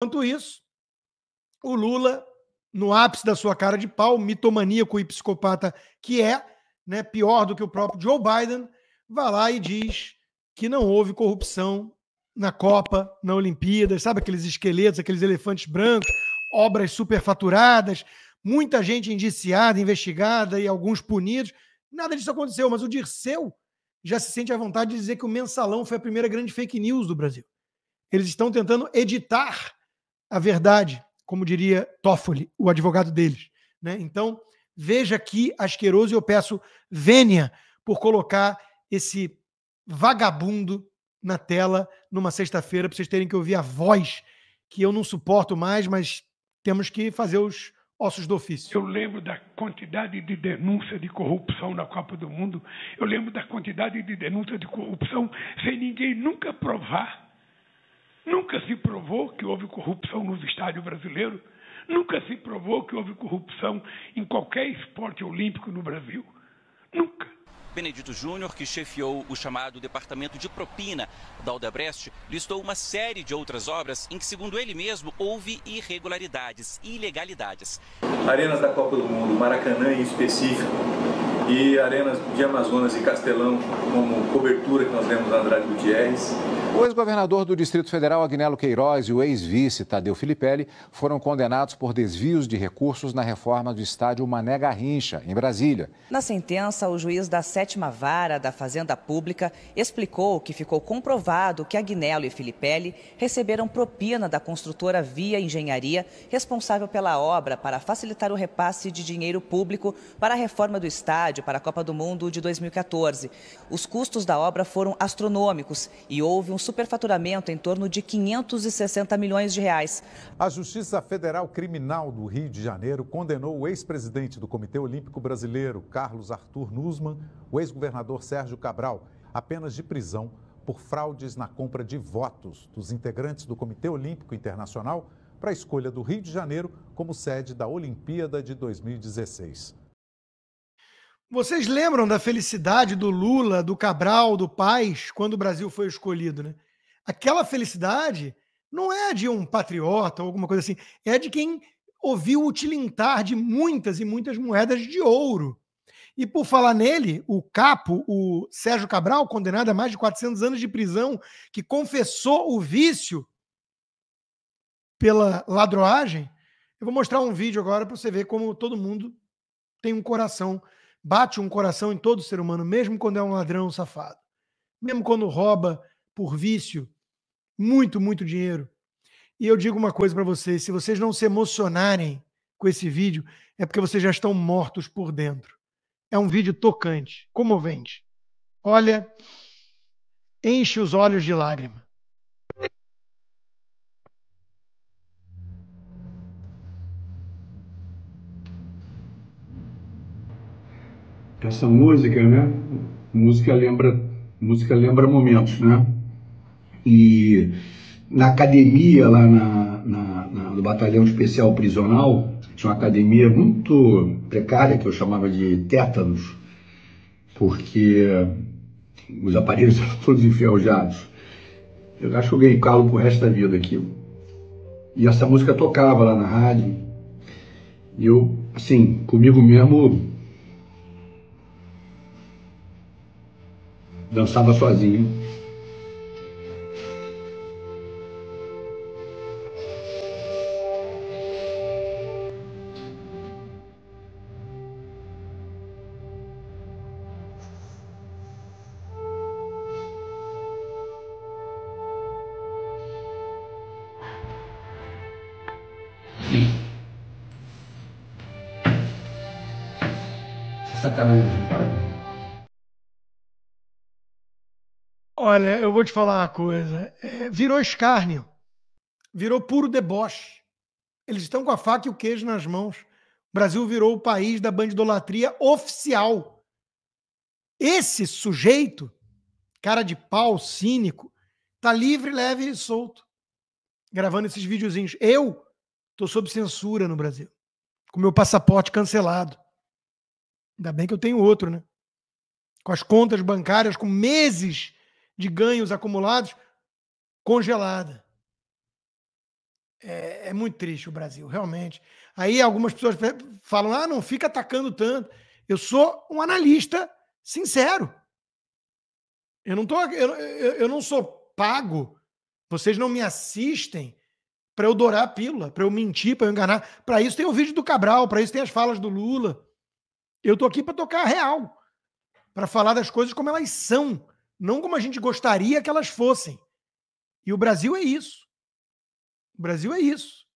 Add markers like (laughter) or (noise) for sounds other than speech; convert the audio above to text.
Enquanto isso, o Lula, no ápice da sua cara de pau, mitomaníaco e psicopata que é, né, pior do que o próprio Joe Biden, vai lá e diz que não houve corrupção na Copa, na Olimpíada, sabe aqueles esqueletos, aqueles elefantes brancos, obras superfaturadas, muita gente indiciada, investigada e alguns punidos. Nada disso aconteceu, mas o Dirceu já se sente à vontade de dizer que o mensalão foi a primeira grande fake news do Brasil. Eles estão tentando editar a verdade, como diria Toffoli, o advogado deles. Né? Então, veja aqui, asqueroso, e eu peço vênia por colocar esse vagabundo na tela numa sexta-feira para vocês terem que ouvir a voz que eu não suporto mais, mas temos que fazer os ossos do ofício. Eu lembro da quantidade de denúncia de corrupção na Copa do Mundo. Eu lembro da quantidade de denúncia de corrupção sem ninguém nunca provar. Nunca se provou que houve corrupção nos estádios brasileiros. Nunca se provou que houve corrupção em qualquer esporte olímpico no Brasil. Nunca. Benedito Júnior, que chefiou o chamado Departamento de Propina da Odebrecht, listou uma série de outras obras em que, segundo ele mesmo, houve irregularidades, ilegalidades. Arenas da Copa do Mundo, Maracanã em específico, e arenas de Amazonas e Castelão como cobertura que nós vemos na Andrade Gutierrez. O ex-governador do Distrito Federal, Agnello Queiroz, e o ex-vice, Tadeu Filipelli, foram condenados por desvios de recursos na reforma do estádio Mané Garrincha, em Brasília. Na sentença, o juiz da sétima vara da Fazenda Pública explicou que ficou comprovado que Agnello e Filipelli receberam propina da construtora Via Engenharia, responsável pela obra para facilitar o repasse de dinheiro público para a reforma do estádio para a Copa do Mundo de 2014. Os custos da obra foram astronômicos e houve um superfaturamento em torno de 560 milhões de reais. A Justiça Federal Criminal do Rio de Janeiro condenou o ex-presidente do Comitê Olímpico Brasileiro, Carlos Arthur Nussmann, o ex-governador Sérgio Cabral, a penas de prisão por fraudes na compra de votos dos integrantes do Comitê Olímpico Internacional para a escolha do Rio de Janeiro como sede da Olimpíada de 2016. Vocês lembram da felicidade do Lula, do Cabral, do Paz, quando o Brasil foi escolhido, né? Aquela felicidade não é de um patriota ou alguma coisa assim, é de quem ouviu o tilintar de muitas e muitas moedas de ouro. E por falar nele, o capo, o Sérgio Cabral, condenado a mais de 400 anos de prisão, que confessou o vício pela ladroagem, eu vou mostrar um vídeo agora para você ver como todo mundo tem um coração bate um coração em todo ser humano, mesmo quando é um ladrão safado. Mesmo quando rouba por vício muito, muito dinheiro. E eu digo uma coisa para vocês: se vocês não se emocionarem com esse vídeo, é porque vocês já estão mortos por dentro. É um vídeo tocante, comovente. Olha, enche os olhos de lágrima. Essa música, né? Música lembra, música lembra momentos, né? E na academia lá na, na, na, no batalhão especial prisional tinha uma academia muito precária que eu chamava de tétanos, porque os aparelhos (laughs) eram todos enferrujados. Eu acho que eu ganhei calo pro resto da vida aqui. E essa música tocava lá na rádio. E eu, assim, comigo mesmo dançava sozinho. Sacanagem. Olha, eu vou te falar uma coisa. É, virou escárnio. Virou puro deboche. Eles estão com a faca e o queijo nas mãos. O Brasil virou o país da bandidolatria oficial. Esse sujeito, cara de pau, cínico, tá livre, leve e solto. Gravando esses videozinhos. Eu tô sob censura no Brasil. Com meu passaporte cancelado. Ainda bem que eu tenho outro, né? Com as contas bancárias com meses de ganhos acumulados congelada. É, é, muito triste o Brasil, realmente. Aí algumas pessoas falam: ah, não fica atacando tanto. Eu sou um analista sincero. Eu não, tô, eu, eu, eu não sou pago, vocês não me assistem para eu dourar a pílula, para eu mentir, para eu enganar. Para isso tem o vídeo do Cabral, para isso tem as falas do Lula. Eu tô aqui para tocar a real, para falar das coisas como elas são, não como a gente gostaria que elas fossem. E o Brasil é isso. O Brasil é isso.